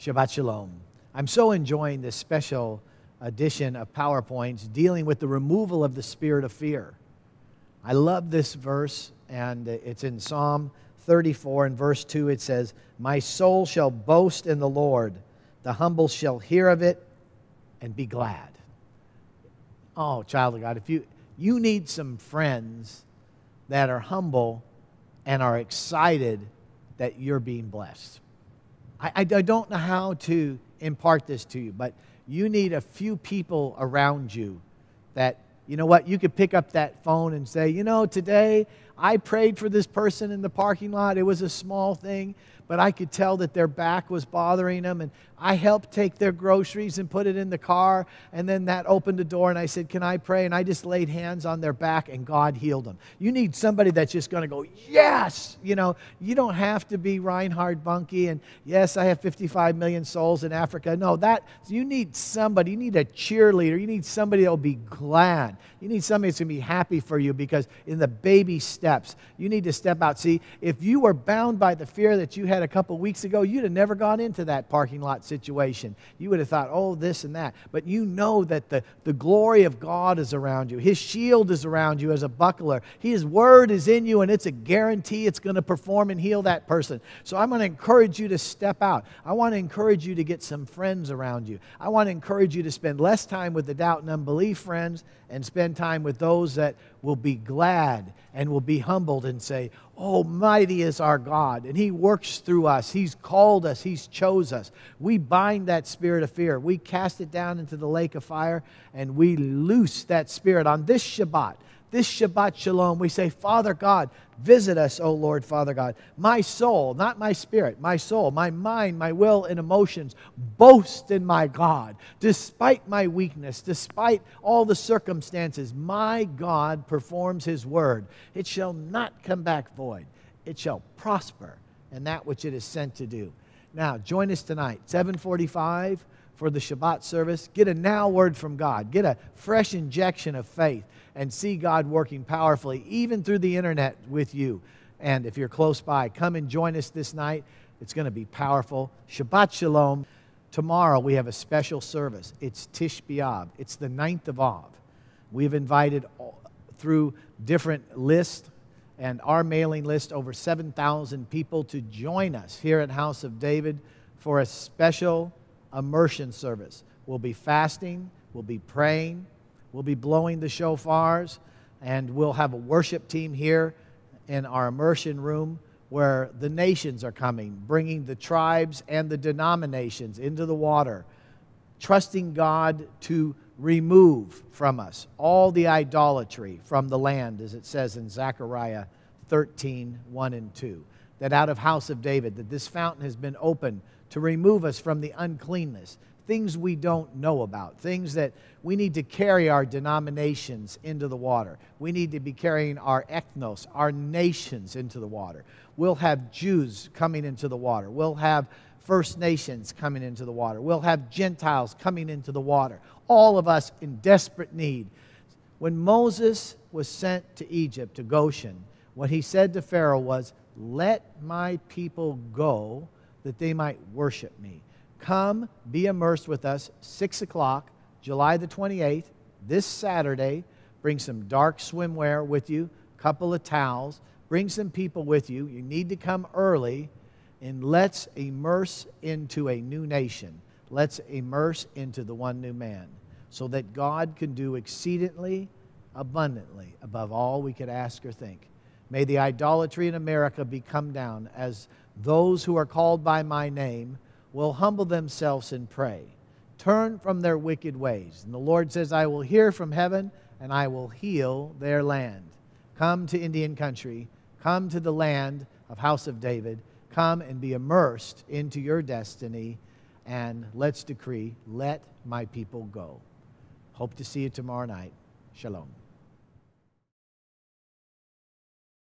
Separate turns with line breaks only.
Shabbat Shalom. I'm so enjoying this special edition of PowerPoints dealing with the removal of the spirit of fear. I love this verse, and it's in Psalm 34 and verse 2. It says, My soul shall boast in the Lord, the humble shall hear of it and be glad. Oh, child of God, if you, you need some friends that are humble and are excited that you're being blessed. I, I, I don't know how to impart this to you, but you need a few people around you that, you know what, you could pick up that phone and say, you know, today I prayed for this person in the parking lot. It was a small thing, but I could tell that their back was bothering them. And I helped take their groceries and put it in the car. And then that opened the door, and I said, Can I pray? And I just laid hands on their back, and God healed them. You need somebody that's just going to go, Yes! You know, you don't have to be Reinhard Bonnke, and yes, I have 55 million souls in Africa. No, that, you need somebody. You need a cheerleader. You need somebody that will be glad. You need somebody that's going to be happy for you because in the baby steps, you need to step out. See, if you were bound by the fear that you had a couple weeks ago, you'd have never gone into that parking lot situation. You would have thought, oh, this and that. But you know that the, the glory of God is around you. His shield is around you as a buckler. His word is in you, and it's a guarantee it's going to perform and heal that person. So I'm going to encourage you to step out. I want to encourage you to get some friends around you. I want to encourage you to spend less time with the doubt and unbelief friends and spend time with those that will be glad and will be humbled and say, Oh, mighty is our God, and He works through us. He's called us, He's chose us. We bind that spirit of fear. We cast it down into the lake of fire, and we loose that spirit on this Shabbat this Shabbat Shalom, we say, Father God, visit us, O Lord, Father God. My soul, not my spirit, my soul, my mind, my will, and emotions boast in my God. Despite my weakness, despite all the circumstances, my God performs his word. It shall not come back void, it shall prosper in that which it is sent to do. Now, join us tonight, 745 for the Shabbat service. Get a now word from God. Get a fresh injection of faith and see God working powerfully, even through the internet with you. And if you're close by, come and join us this night. It's going to be powerful. Shabbat Shalom. Tomorrow we have a special service. It's Tish B'Av. It's the 9th of Av. We've invited through different lists and our mailing list over 7,000 people to join us here at House of David for a special immersion service. We'll be fasting, we'll be praying, we'll be blowing the shofars, and we'll have a worship team here in our immersion room where the nations are coming, bringing the tribes and the denominations into the water, trusting God to remove from us all the idolatry from the land, as it says in Zechariah 13 1 and 2. That out of house of David, that this fountain has been opened to remove us from the uncleanness, things we don't know about, things that we need to carry our denominations into the water. We need to be carrying our ethnos, our nations, into the water. We'll have Jews coming into the water. We'll have First Nations coming into the water. We'll have Gentiles coming into the water. All of us in desperate need. When Moses was sent to Egypt, to Goshen, what he said to Pharaoh was, Let my people go that they might worship me. Come, be immersed with us, 6 o'clock, July the 28th, this Saturday. Bring some dark swimwear with you, couple of towels. Bring some people with you. You need to come early, and let's immerse into a new nation. Let's immerse into the one new man so that God can do exceedingly abundantly above all we could ask or think. May the idolatry in America be come down as those who are called by my name will humble themselves and pray, turn from their wicked ways. And the Lord says, I will hear from heaven and I will heal their land. Come to Indian country, come to the land of House of David, come and be immersed into your destiny, and let's decree, let my people go. Hope to see you tomorrow night. Shalom.